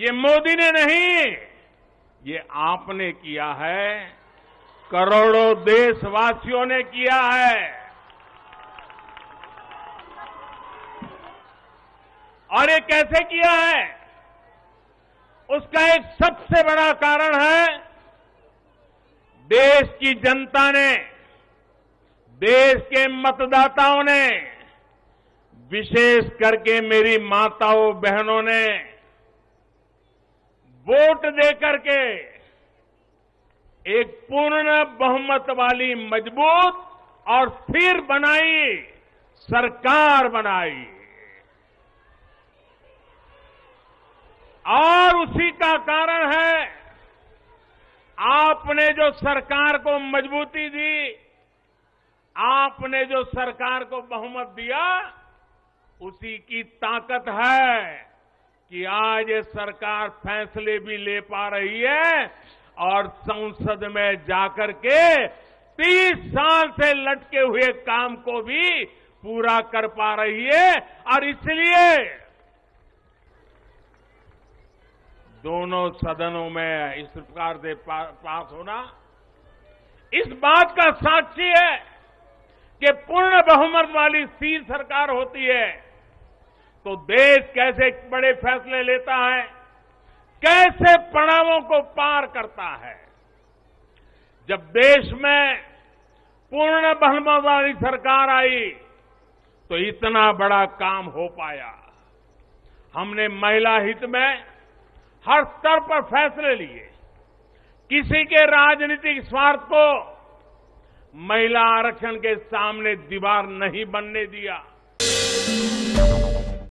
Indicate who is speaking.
Speaker 1: ये मोदी ने नहीं, ये आपने किया है, करोड़ों देशवासियों ने किया है। और ये कैसे किया है? उसका एक सबसे बड़ा कारण है, देश की जनता ने, देश के मतदाताओं ने, विशेष करके मेरी माताओं, बहनों ने वोट देकर के एक पूर्ण बहुमत वाली मज़बूत और स्थिर बनाई सरकार बनाई। और उसी का कारण है, आपने जो सरकार को मजबूती दी, आपने जो सरकार को बहुमत दिया, उसी की ताकत है। कि आज ये सरकार फैसले भी ले पा रही है और संसद में जाकर के तीस साल से लटके हुए काम को भी पूरा कर पा रही है और इसलिए दोनों सदनों में इस प्रकार से पास होना इस बात का साक्षी है कि पूर्ण बहुमत वाली स्थिर सरकार होती है। तो देश कैसे बड़े फैसले लेता है? कैसे पड़ावों को पार करता है? जब देश में पूर्ण बहुमत वाली सरकार आई तो इतना बड़ा काम हो पाया। हमने महिला हित में हर स्तर पर फैसले लिए। किसी के राजनीतिक स्वार्थ को महिला आरक्षण के सामने दीवार नहीं बनने दिया।